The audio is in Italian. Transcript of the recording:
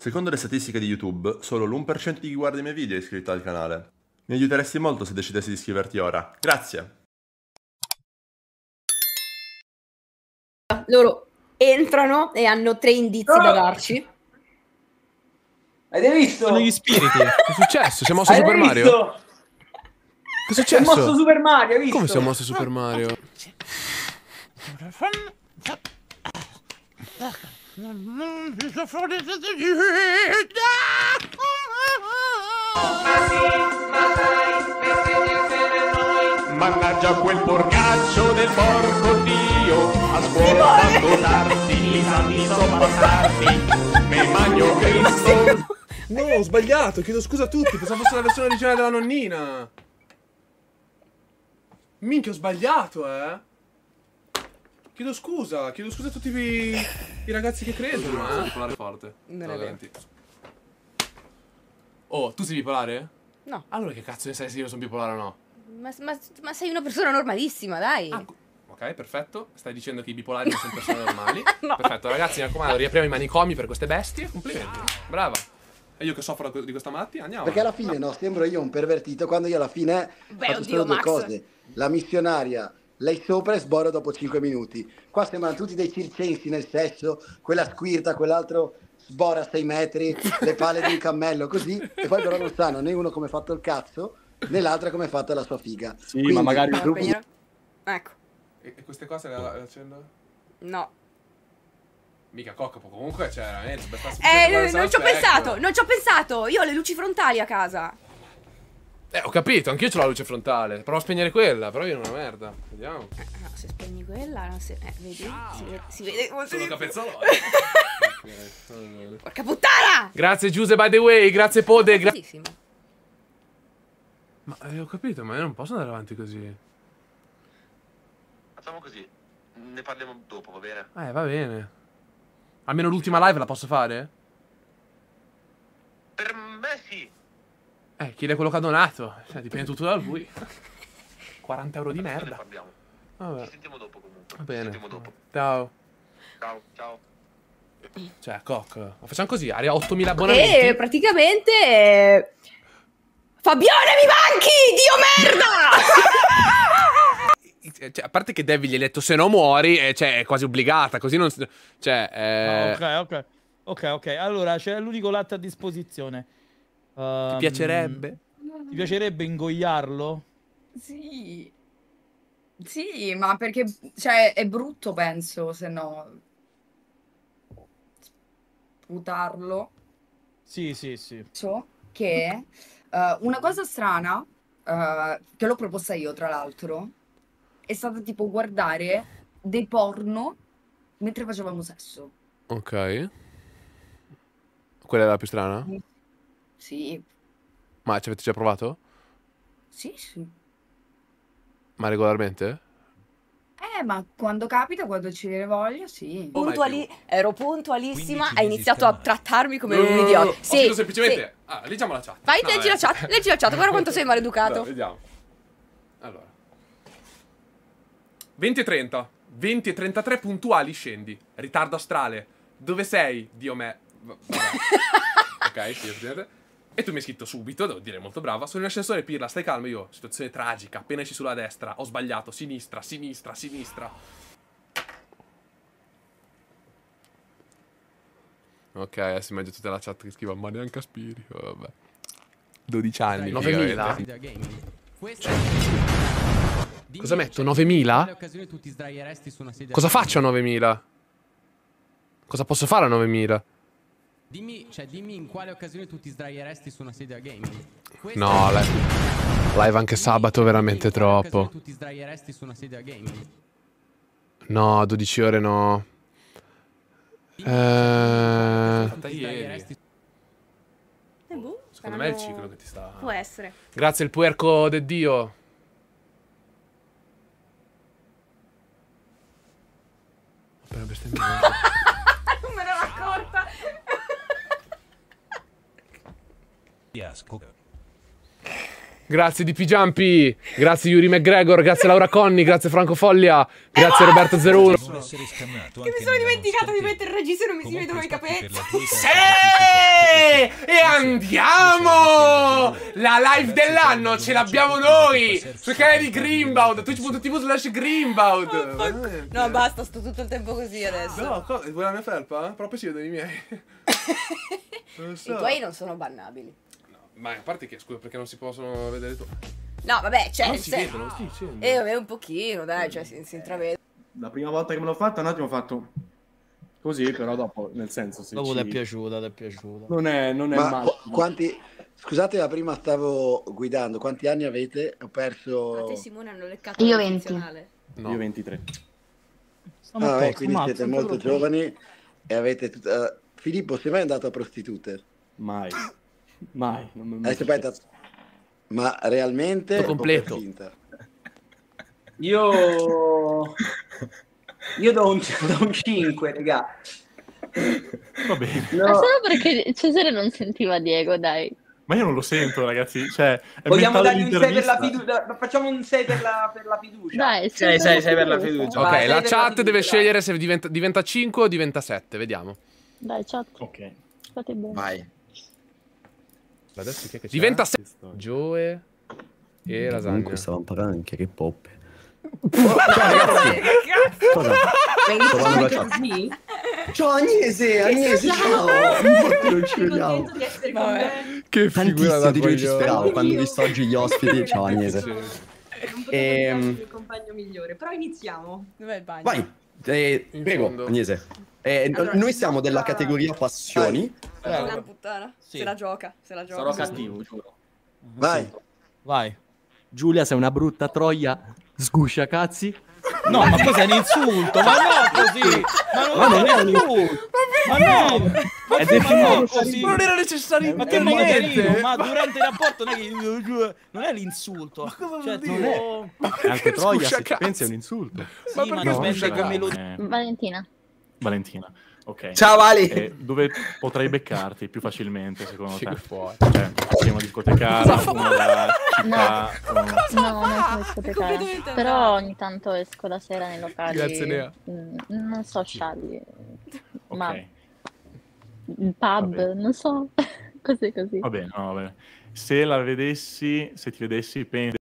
Secondo le statistiche di YouTube, solo l'1% di chi guarda i miei video è iscritto al canale. Mi aiuteresti molto se decidessi di iscriverti ora. Grazie! Loro entrano e hanno tre indizi Oh! da darci. Avete visto? Sono gli spiriti. Che è successo? Si è mosso Super Mario? visto? Che è Si è mosso successo? Super Mario, hai visto? Come si è mosso Super Mario? Mannaggia quel porcaccio del porco Dio, a scuola tanto tardi, gli esami sono passati, me magno Cristo. No, ho sbagliato. Chiedo scusa a tutti. Pensavo fosse la versione originale della nonnina. Minchia, ho sbagliato, eh. Chiedo scusa. Chiedo scusa a tutti i, i ragazzi che credono, eh. bipolare forte. Non è vero. Oh, tu sei bipolare? No, Allora che cazzo ne sai se io sono bipolare o no? ma, ma- ma sei una persona normalissima, dai. Ah, Ok, perfetto. Stai dicendo che i bipolari non sono persone normali. No. Perfetto, ragazzi, mi raccomando, riapriamo i manicomi per queste bestie. Complimenti. Brava. E io che soffro di questa malattia, andiamo. Perché alla fine no, sembro io un pervertito quando io alla fine Beh, faccio oddio, solo due Max. cose. La missionaria, lei sopra e sborro dopo 5 minuti. Qua sembrano tutti dei circensi nel sesso, quella squirta, quell'altro sbora a 6 metri, le palle di un cammello, così. E poi però non sanno né uno come è fatto il cazzo, né l'altra come è fatta la sua figa. Sì, ma magari- spegnere- Ecco, E, e queste cose le, le accendo? no. Mica cocco, comunque, cioè, veramente, Eh, non ci ho pensato, non ci ho pensato. Io ho le luci frontali a casa. Eh, ho capito, anch'io ho la luce frontale. Provo a spegnere quella, però io non una merda. Vediamo. Eh, no, se spegni quella, non si... Eh, vedi? Si vede, si vede come Sono capezzolo. Porca puttana! grazie Giuse, by the way, grazie Pode, gra- Bellissimo. Ma eh, ho capito, ma io non posso andare avanti così. Facciamo così, ne parliamo dopo, va bene? Eh, va bene. Almeno l'ultima live la posso fare? Per me sì. Eh, chiede quello che ha donato. Cioè, dipende tutto da lui. 40 euro di merda. Vabbè, Ci sentiamo dopo comunque. va Ci bene. sentiamo dopo. Ciao. Ciao, ciao. Cioè, coc. Ma facciamo così, arriva 8000 abbonamenti. E praticamente... eh, Fabione mi manchi! Dio merda! Cioè, a parte che Devi gli hai detto se no muori, e cioè, è quasi obbligata, così non... si- Cioè, eh... Ah, ok, ok. Ok, ok. Allora c'è l'unico latte a disposizione. Ti Ehm, piacerebbe? Ti piacerebbe ingoiarlo? Sì. Sì, ma perché cioè è brutto, penso, se no sputarlo. Sì, sì, sì. So che eh, una cosa strana eh, che l'ho proposta io, tra l'altro, è stata tipo guardare dei porno mentre facevamo sesso. Ok. Quella è la più strana? Sì, Ma ci avete già provato? sì, sì. Ma regolarmente? Eh, ma quando capita, quando ci viene voglia, sì. Puntuali- ero puntualissima, hai iniziato a trattarmi come un no, idiota. Ho Sì, scritto semplicemente... sì. Ah, leggiamo la chat. Vai, No, leggi eh. la chat, leggi la chat, guarda quanto sei maleducato. Dai, vediamo. Allora. 20 e 30. 20 e 33 puntuali scendi. Ritardo astrale. Dove sei? Dio me. Va- vabbè. ok, sì, effettivamente. E tu mi hai scritto subito, devo dire molto brava. Sono in ascensore, Pirla, stai calmo io. Situazione tragica. Appena esci sulla destra. Ho sbagliato. Sinistra, sinistra, sinistra. Ok, adesso immagino tutta la chat che scrive ma neanche Aspiri. Vabbè. 12 anni. 9000? Cosa metto? 9000? Cosa faccio a 9000? Cosa posso fare a 9000? Dimmi, cioè, dimmi in quale occasione tu ti sdraieresti su una sedia gaming. Questa No, è- live, live anche sabato, veramente troppo. Tu ti sdraieresti su una sedia gaming. No, 12 ore no. Eh, sdraieresti Eh, boh, secondo me è il ciclo che ti sta. Può essere. Grazie il puerco del dio. Appena bestemmiato. non me ne ero accorta. Grazie DP Jumpy, grazie Yuri McGregor, grazie Laura Conny, grazie Franco Foglia, grazie Roberto01. Che mi sono dimenticato di mettere il registro e non mi si vedono i capelli. Sì! E andiamo! La live dell'anno ce l'abbiamo noi! Sul canale di Greenbound, twitch.tv slash Greenbound. No, basta, sto tutto il tempo così adesso. No, vuoi la mia felpa? Proprio si vedono i miei. Non so. I tuoi non sono bannabili. Ma a parte che, scusa, perché non si possono vedere tu? No, vabbè, cioè, Non nel si senso- vedono, stai dicendo. Eh, vabbè, un pochino, dai, cioè, si, si intravede. La prima volta che me l'ho fatta, un attimo ho fatto così, però dopo, nel senso, se Dopo ci- ti è piaciuta, ti è piaciuta. Non è, non è Ma male. qu- quanti... Scusate, ma prima stavo guidando. Quanti anni avete? Ho perso... A te Simone hanno leccato Io la 20. funzionale. No. Io 23. Siamo Ah, beh, quindi siete non molto giovani e avete tutta... Filippo, sei mai andato a prostitute? Mai. Mai. Non mi è mai aspetta, ma realmente completo. Io. Io do un, do un 5, raga. Va bene. No. Ma solo perché Cesare non sentiva Diego, dai. Ma io non lo sento, ragazzi. Cioè, è Vogliamo dargli un 6 per la fiducia? Facciamo un 6 per la, per la fiducia. Dai, sei, sei, sei per la fiducia. Ok, Vai, sei la la chat fiducia, deve scegliere se diventa, diventa 5 o diventa 7, vediamo. Dai, chat. Ok. Fate bene. Vai. Adesso chi è che? Diventa 7. Joe e lasagna. Comunque stavamo parlando anche che poppe. Cosa? Trovando la chat. Ciao Agnese, Agnese, ciao! Infatti non ci vediamo. Che Tantissimo, da di ci speravo quando ho visto oggi gli ospiti. Ciao Agnese. Non Ehm, il compagno migliore, però iniziamo. Dov'è il bagno? Vai, eh, prego fondo. Agnese. Eh, Allora, noi siamo della categoria passioni. Una puttana. Se la gioca, se la gioca. Sarò cattivo, giuro. Vai. Vai. Giulia, sei una brutta troia. Sguscia cazzi. No, ma cos'è un insulto? Ma no, così! Ma non, Ma non è è un insulto! Ma no! Ma definito no, così? Ma non era necessario Ma che niente, ma durante il rapporto non è che non è l'insulto. Cioè, dire? tipo... Anche troia, se ci pensi, è un insulto. Sì, Ma ma perché sguscia come lo Eh, Valentina. Valentina. Ok. Ciao Vali! Eh, dove potrei beccarti più facilmente, secondo Figo te? fuori. Cioè, prima discotecara, uno della città. No, non sono discotecara. Però ogni tanto esco la sera nei locali. Grazie, Nea. mm, Non so scialli. Ma Ok. Il pub, non so. Così così. Va bene, no, va bene. Se la vedessi, se ti vedessi, pensi